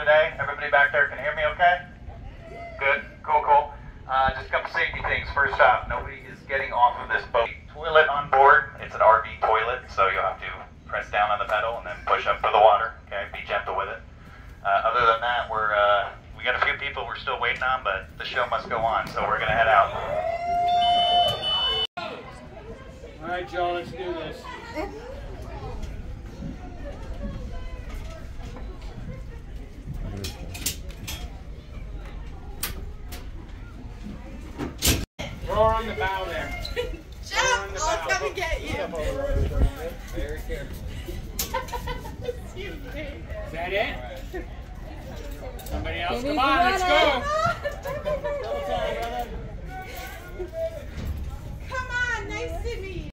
today? Everybody back there can hear me okay? Good, cool, cool. Uh, just a couple safety things. First off, nobody is getting off of this boat. Toilet on board. It's an RV toilet, so you'll have to press down on the pedal and then push up for the water. Okay, be gentle with it. Uh, other than that, we're uh, we got a few people we're still waiting on, but the show must go on, so we're gonna head out. All right, Joe, let's do this. Door on the bow there. Shut! The I'll bow. come and get you. Very carefully. Is that it? Somebody else, come on, let's go. Come on, nice to meet you.